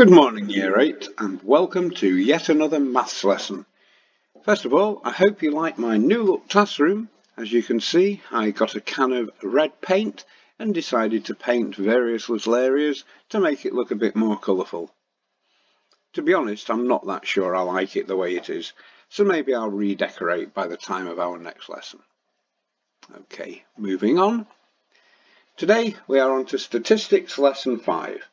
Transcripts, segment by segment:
Good morning Year 8 and welcome to yet another maths lesson. First of all, I hope you like my new look classroom. As you can see, I got a can of red paint and decided to paint various little areas to make it look a bit more colourful. To be honest, I'm not that sure I like it the way it is, so maybe I'll redecorate by the time of our next lesson. Okay, moving on. Today we are on to Statistics Lesson 5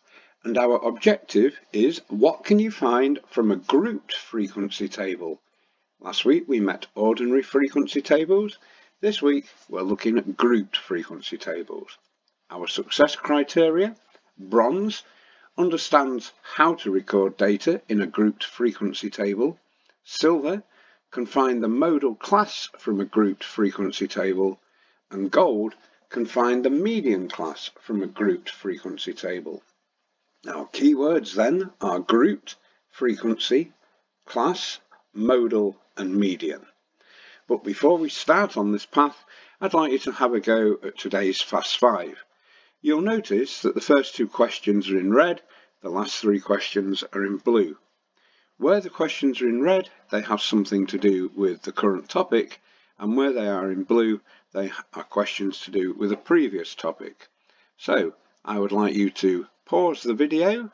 and our objective is what can you find from a grouped frequency table? Last week we met ordinary frequency tables. This week we're looking at grouped frequency tables. Our success criteria, bronze, understands how to record data in a grouped frequency table. Silver can find the modal class from a grouped frequency table. And gold can find the median class from a grouped frequency table. Now keywords then are grouped, frequency, class, modal and median. But before we start on this path, I'd like you to have a go at today's Fast 5. You'll notice that the first two questions are in red, the last three questions are in blue. Where the questions are in red, they have something to do with the current topic, and where they are in blue, they are questions to do with a previous topic. So I would like you to pause the video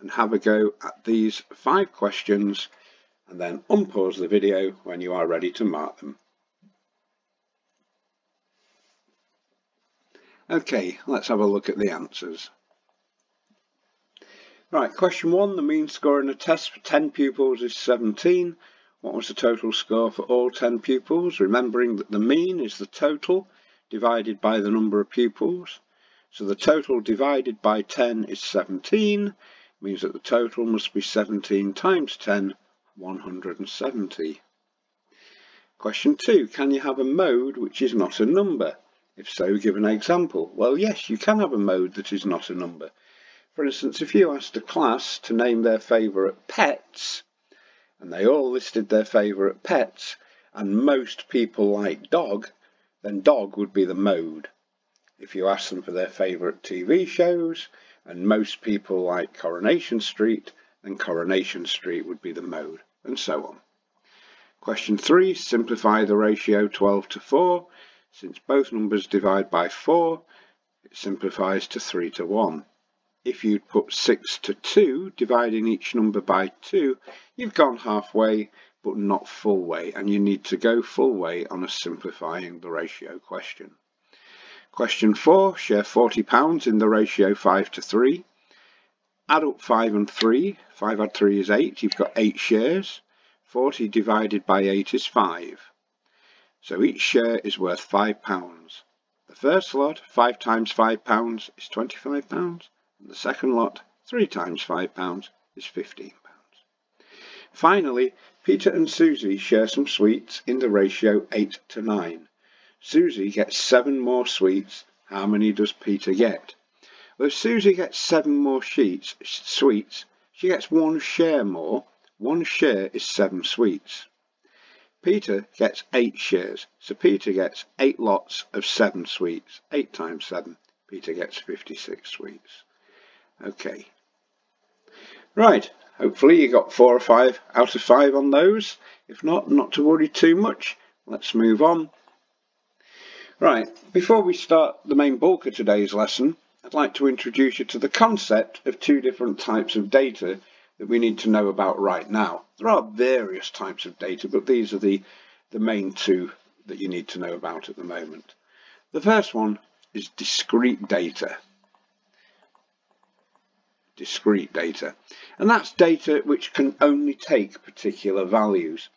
and have a go at these five questions and then unpause the video when you are ready to mark them. Okay, let's have a look at the answers. Right, question one, the mean score in a test for 10 pupils is 17. What was the total score for all 10 pupils? Remembering that the mean is the total divided by the number of pupils. So the total divided by 10 is 17, means that the total must be 17 times 10, 170. Question 2. Can you have a mode which is not a number? If so, give an example. Well, yes, you can have a mode that is not a number. For instance, if you asked a class to name their favourite pets, and they all listed their favourite pets, and most people like dog, then dog would be the mode. If you ask them for their favourite TV shows, and most people like Coronation Street, then Coronation Street would be the mode, and so on. Question 3. Simplify the ratio 12 to 4. Since both numbers divide by 4, it simplifies to 3 to 1 if you'd put 6 to 2, dividing each number by 2, you've gone halfway but not full way and you need to go full way on a simplifying the ratio question. Question 4, share £40 in the ratio 5 to 3. Add up 5 and 3, 5 add 3 is 8, you've got 8 shares. 40 divided by 8 is 5. So each share is worth £5. The first lot, 5 times £5 is £25 And the second lot, 3 times £5 is £15. Finally, Peter and Susie share some sweets in the ratio 8 to 9. Susie gets 7 more sweets. How many does Peter get? Well, if Susie gets 7 more sheets, sweets, she gets one share more. One share is 7 sweets. Peter gets 8 shares, so Peter gets 8 lots of 7 sweets. 8 times 7, Peter gets 56 sweets. Okay. Right, hopefully you got four or five out of five on those. If not, not to worry too much. Let's move on. Right, before we start the main bulk of today's lesson, I'd like to introduce you to the concept of two different types of data that we need to know about right now. There are various types of data, but these are the, the main two that you need to know about at the moment. The first one is discrete data discrete data. And that's data which can only take particular values.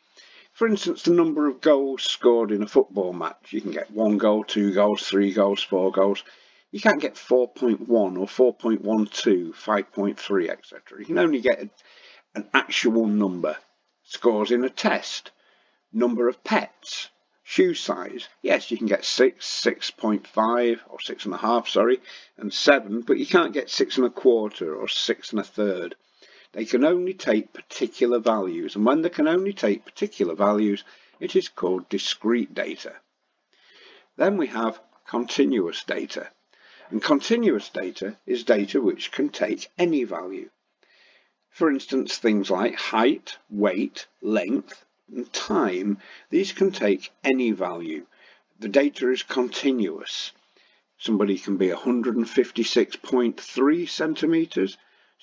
For instance, the number of goals scored in a football match. You can get one goal, two goals, three goals, four goals. You can't get 4.1 or 4.12, 5.3, etc. You can only get an actual number. Scores in a test. Number of pets shoe size. Yes, you can get 6, 6.5 or 6.5, sorry, and 7, but you can't get 6 and a quarter or 6 and a third. They can only take particular values, and when they can only take particular values, it is called discrete data. Then we have continuous data. And continuous data is data which can take any value. For instance, things like height, weight, length, and time, these can take any value. The data is continuous. Somebody can be 156.3 centimeters,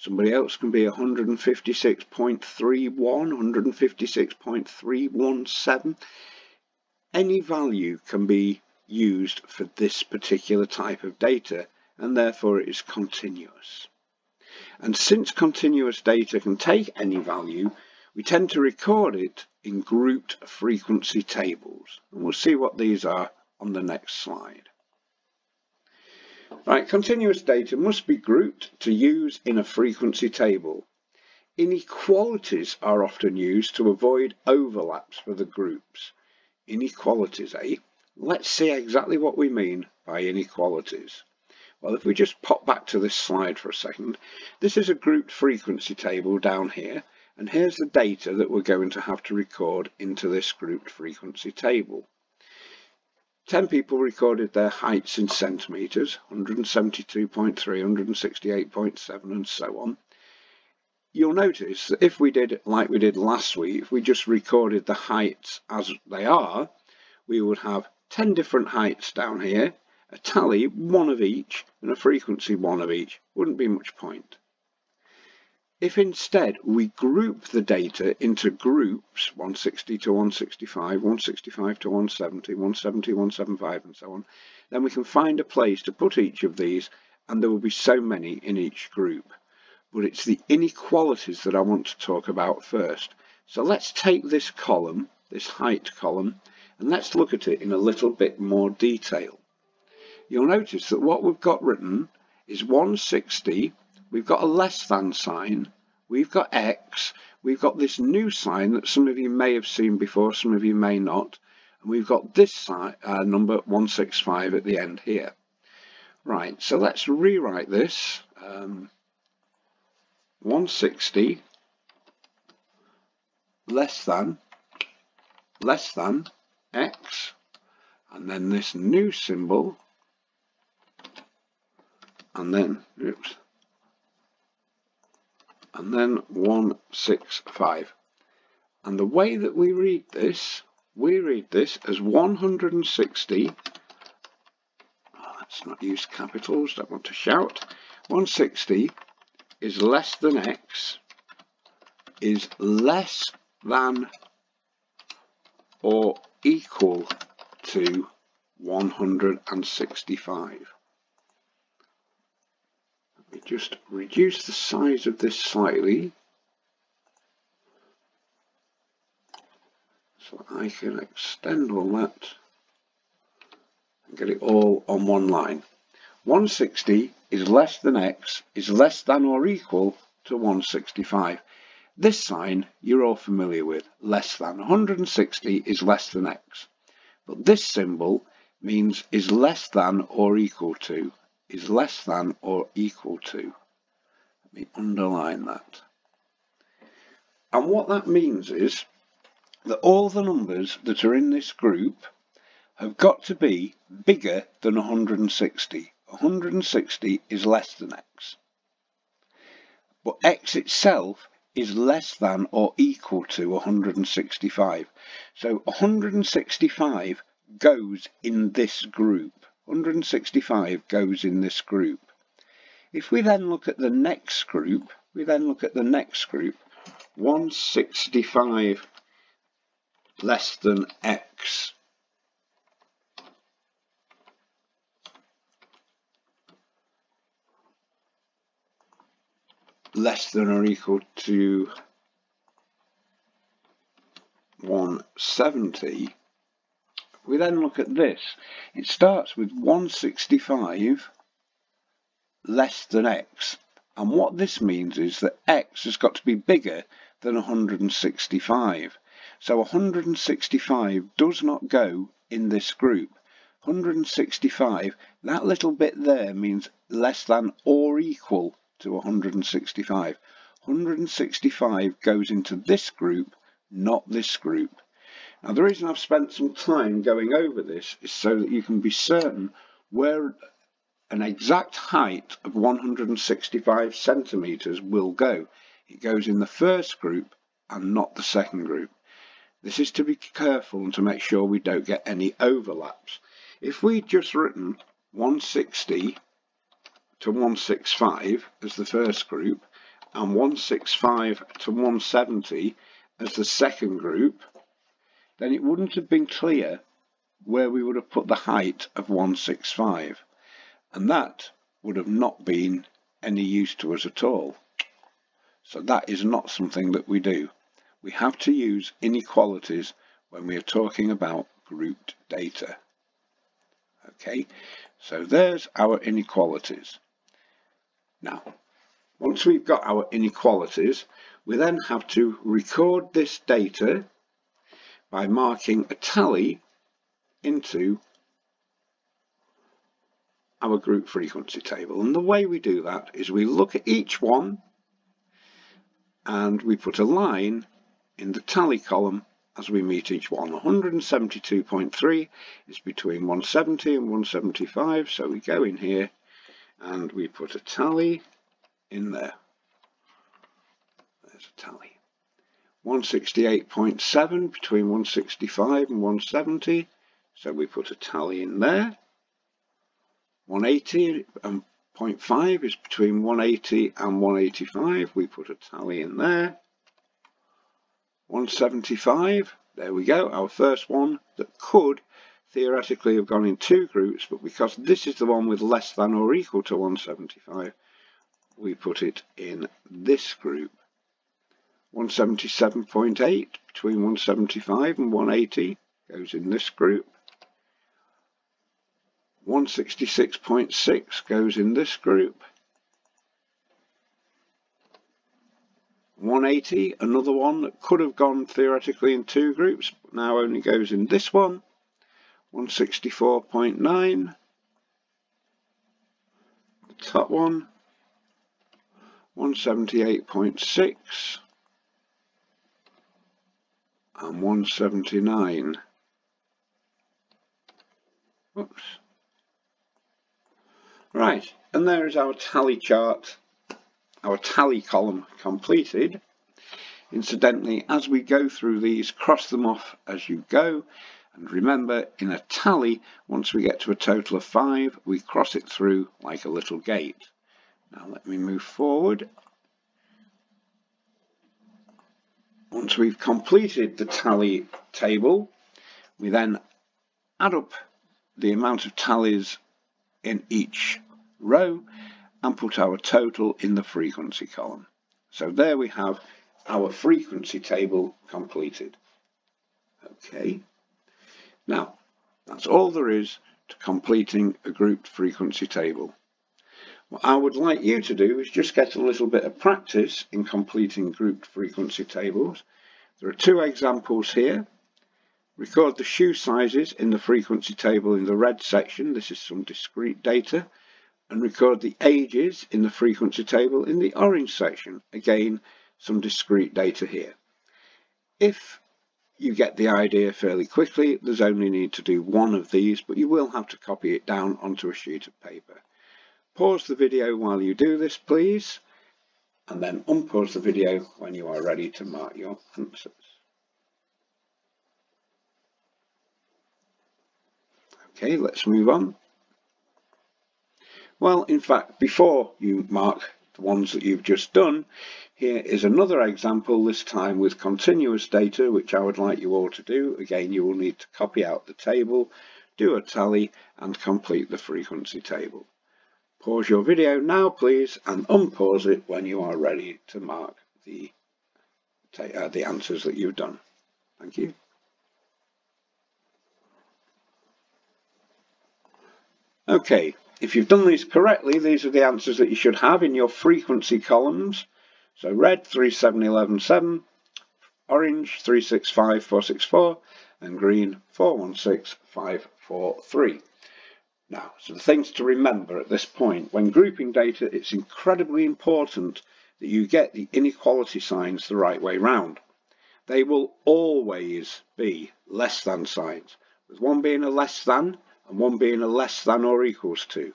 somebody else can be 156.31, 156.317. Any value can be used for this particular type of data and therefore it is continuous. And since continuous data can take any value, we tend to record it in grouped frequency tables. And we'll see what these are on the next slide. Right, continuous data must be grouped to use in a frequency table. Inequalities are often used to avoid overlaps for the groups. Inequalities, eh? Let's see exactly what we mean by inequalities. Well, if we just pop back to this slide for a second, this is a grouped frequency table down here, and here's the data that we're going to have to record into this grouped frequency table. 10 people recorded their heights in centimetres, 172.3, 168.7 and so on. You'll notice that if we did like we did last week, if we just recorded the heights as they are, we would have 10 different heights down here, a tally, one of each, and a frequency, one of each. Wouldn't be much point. If instead we group the data into groups, 160 to 165, 165 to 170, 170, 175 and so on, then we can find a place to put each of these and there will be so many in each group. But it's the inequalities that I want to talk about first. So let's take this column, this height column, and let's look at it in a little bit more detail. You'll notice that what we've got written is 160, we've got a less than sign, we've got X, we've got this new sign that some of you may have seen before, some of you may not, and we've got this sign, uh, number 165 at the end here. Right, so let's rewrite this. Um, 160 less than, less than X, and then this new symbol, and then, oops, and then 165. And the way that we read this, we read this as 160, oh, let's not use capitals, don't want to shout, 160 is less than x, is less than or equal to 165. Just reduce the size of this slightly so I can extend all that and get it all on one line. 160 is less than x is less than or equal to 165. This sign you're all familiar with, less than. 160 is less than x. But this symbol means is less than or equal to, is less than or equal to. Let me underline that. And what that means is that all the numbers that are in this group have got to be bigger than 160. 160 is less than x. But x itself is less than or equal to 165. So 165 goes in this group. 165 goes in this group. If we then look at the next group, we then look at the next group, 165 less than x less than or equal to 170, we then look at this. It starts with 165 less than x. And what this means is that x has got to be bigger than 165. So 165 does not go in this group. 165, that little bit there means less than or equal to 165. 165 goes into this group, not this group. Now the reason I've spent some time going over this is so that you can be certain where an exact height of 165 centimeters will go. it goes in the first group and not the second group. This is to be careful and to make sure we don't get any overlaps. If we'd just written 160 to 165 as the first group and 165 to 170 as the second group, then it wouldn't have been clear where we would have put the height of 165 and that would have not been any use to us at all. So that is not something that we do. We have to use inequalities when we are talking about grouped data. Okay, so there's our inequalities. Now, once we've got our inequalities, we then have to record this data by marking a tally into our group frequency table. And the way we do that is we look at each one and we put a line in the tally column as we meet each one. 172.3 is between 170 and 175, so we go in here and we put a tally in there. There's a tally. 168.7 between 165 and 170, so we put a tally in there. 180 and 0.5 is between 180 and 185, we put a tally in there. 175, there we go, our first one that could theoretically have gone in two groups, but because this is the one with less than or equal to 175, we put it in this group. 177.8 between 175 and 180 goes in this group. 166.6 goes in this group. 180, another one that could have gone theoretically in two groups, but now only goes in this one. 164.9, the top one. 178.6 and 179. Whoops. Right, and there is our tally chart, our tally column completed. Incidentally, as we go through these, cross them off as you go. And remember, in a tally, once we get to a total of five, we cross it through like a little gate. Now let me move forward. Once we've completed the tally table, we then add up the amount of tallies in each row and put our total in the frequency column. So there we have our frequency table completed. Okay, now that's all there is to completing a grouped frequency table. What I would like you to do is just get a little bit of practice in completing grouped frequency tables. There are two examples here. Record the shoe sizes in the frequency table in the red section. This is some discrete data and record the ages in the frequency table in the orange section. Again, some discrete data here. If you get the idea fairly quickly, there's only need to do one of these, but you will have to copy it down onto a sheet of paper. Pause the video while you do this, please, and then unpause the video when you are ready to mark your answers. Okay, let's move on. Well, in fact, before you mark the ones that you've just done, here is another example, this time with continuous data, which I would like you all to do. Again, you will need to copy out the table, do a tally, and complete the frequency table. Pause your video now, please, and unpause it when you are ready to mark the, uh, the answers that you've done. Thank you. Okay, if you've done these correctly, these are the answers that you should have in your frequency columns. So red 37117, orange 365464, and green 416543. Now, some things to remember at this point. When grouping data, it's incredibly important that you get the inequality signs the right way round. They will always be less than signs, with one being a less than and one being a less than or equals to.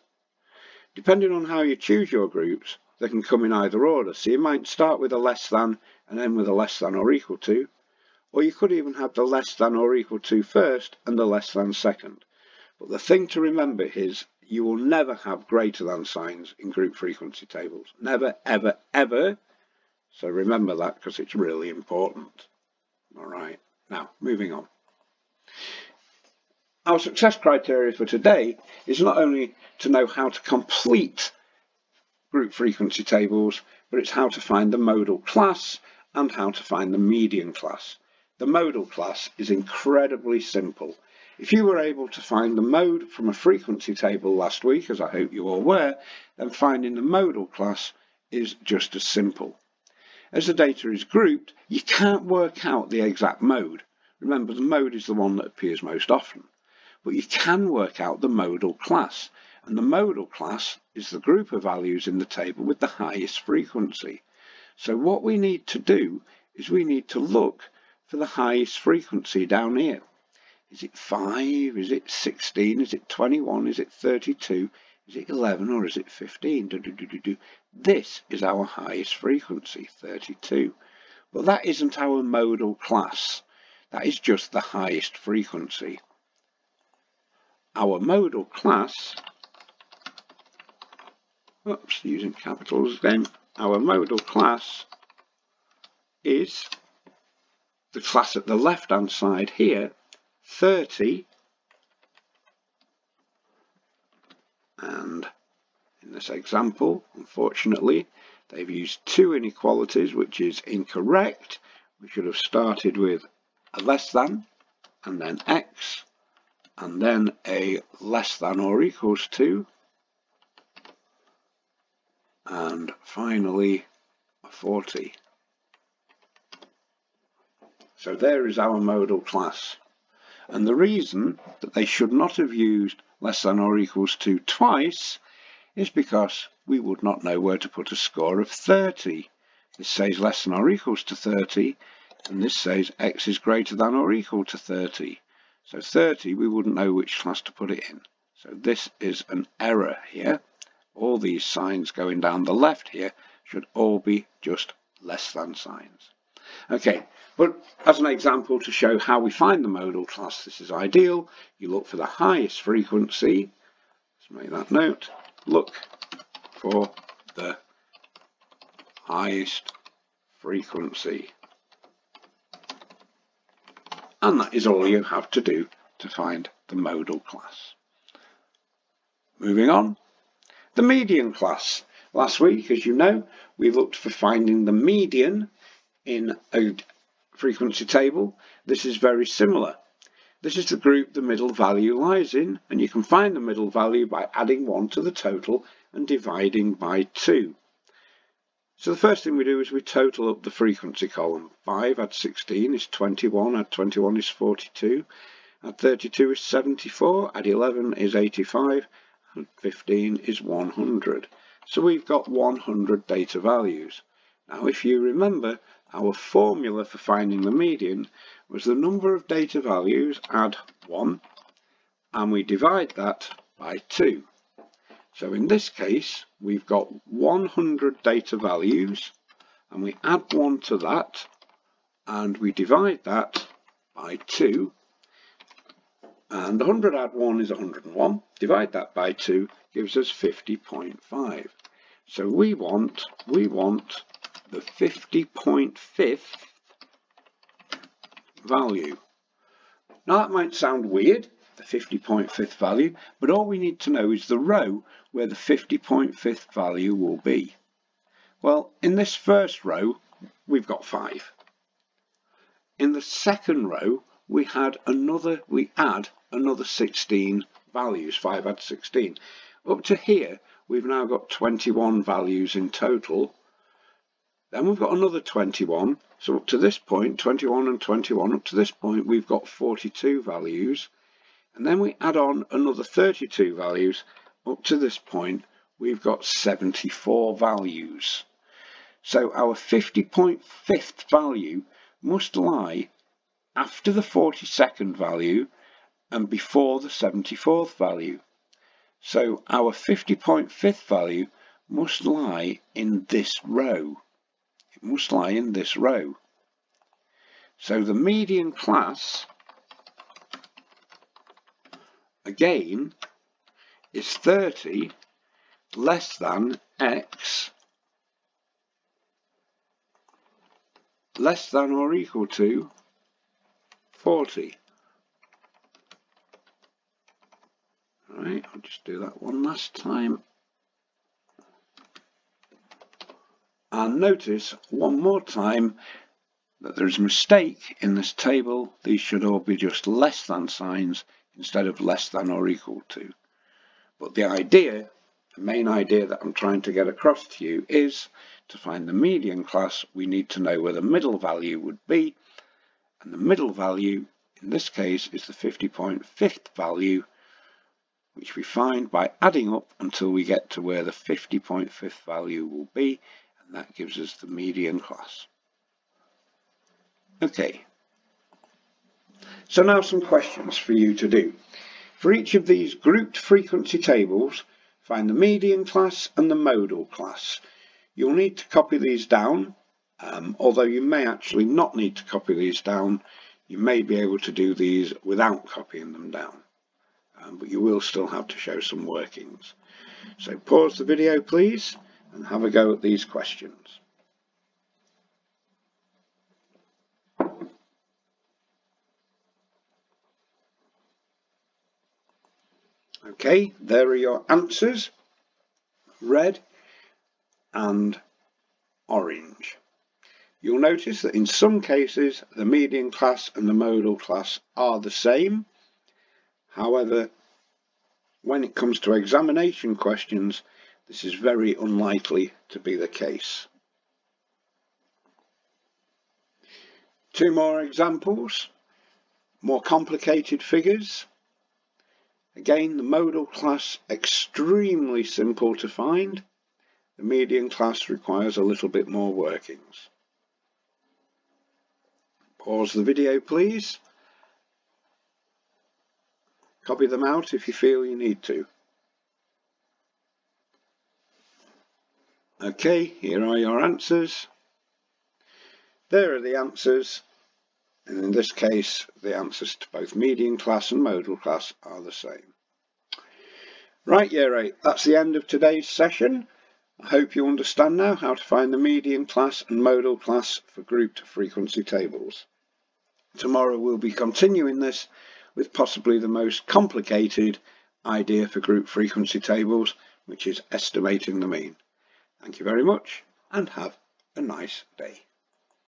Depending on how you choose your groups, they can come in either order. So you might start with a less than and then with a less than or equal to, or you could even have the less than or equal to first and the less than second. But the thing to remember is you will never have greater than signs in group frequency tables. Never, ever, ever. So remember that because it's really important. All right, now moving on. Our success criteria for today is not only to know how to complete group frequency tables, but it's how to find the modal class and how to find the median class. The modal class is incredibly simple. If you were able to find the mode from a frequency table last week, as I hope you all were, then finding the modal class is just as simple. As the data is grouped, you can't work out the exact mode. Remember, the mode is the one that appears most often. But you can work out the modal class, and the modal class is the group of values in the table with the highest frequency. So what we need to do is we need to look for the highest frequency down here. Is it 5? Is it 16? Is it 21? Is it 32? Is it 11 or is it 15? Do, do, do, this is our highest frequency, 32. But that isn't our modal class. That is just the highest frequency. Our modal class oops, using capitals again, our modal class is the class at the left hand side here, 30, and in this example, unfortunately, they've used two inequalities, which is incorrect. We should have started with a less than, and then x, and then a less than or equals to, and finally a 40. So there is our modal class. And the reason that they should not have used less than or equals to twice is because we would not know where to put a score of 30. This says less than or equals to 30 and this says x is greater than or equal to 30. So 30 we wouldn't know which class to put it in. So this is an error here all these signs going down the left here should all be just less than signs. Okay, but as an example to show how we find the modal class, this is ideal. You look for the highest frequency. Let's make that note. Look for the highest frequency. And that is all you have to do to find the modal class. Moving on, the median class. Last week, as you know, we looked for finding the median in a frequency table. This is very similar. This is the group the middle value lies in, and you can find the middle value by adding 1 to the total and dividing by 2. So the first thing we do is we total up the frequency column. 5 add 16 is 21, add 21 is 42, add 32 is 74, add 11 is 85, and 15 is 100. So we've got 100 data values. Now if you remember, our formula for finding the median was the number of data values add 1 and we divide that by 2. So in this case we've got 100 data values and we add 1 to that and we divide that by 2 and 100 add 1 is 101. Divide that by 2 gives us 50.5. So we want, we want the 50.5th value. Now that might sound weird, the 50.5th value, but all we need to know is the row where the 50.5th value will be. Well, in this first row, we've got 5. In the second row, we had another, we add another 16 values, 5 add 16. Up to here, we've now got 21 values in total. Then we've got another 21. So up to this point, 21 and 21, up to this point, we've got 42 values. And then we add on another 32 values. Up to this point, we've got 74 values. So our 50.5th value must lie after the 42nd value and before the 74th value. So our 50.5th value must lie in this row. Must lie in this row. So the median class, again, is 30 less than x less than or equal to 40. Right, I'll just do that one last time. And notice one more time that there's a mistake in this table. These should all be just less than signs instead of less than or equal to. But the idea, the main idea that I'm trying to get across to you is to find the median class, we need to know where the middle value would be. And the middle value, in this case, is the 50.5th value, which we find by adding up until we get to where the 50.5th value will be, that gives us the median class. Okay, so now some questions for you to do. For each of these grouped frequency tables, find the median class and the modal class. You'll need to copy these down, um, although you may actually not need to copy these down. You may be able to do these without copying them down, um, but you will still have to show some workings. So pause the video please and have a go at these questions. Okay, there are your answers, red and orange. You'll notice that in some cases the median class and the modal class are the same. However, when it comes to examination questions, this is very unlikely to be the case. Two more examples, more complicated figures. Again, the modal class extremely simple to find. The median class requires a little bit more workings. Pause the video please. Copy them out if you feel you need to. Okay, here are your answers. There are the answers and in this case the answers to both median class and modal class are the same. Right year 8, that's the end of today's session. I hope you understand now how to find the median class and modal class for grouped frequency tables. Tomorrow we'll be continuing this with possibly the most complicated idea for group frequency tables, which is estimating the mean. Thank you very much and have a nice day.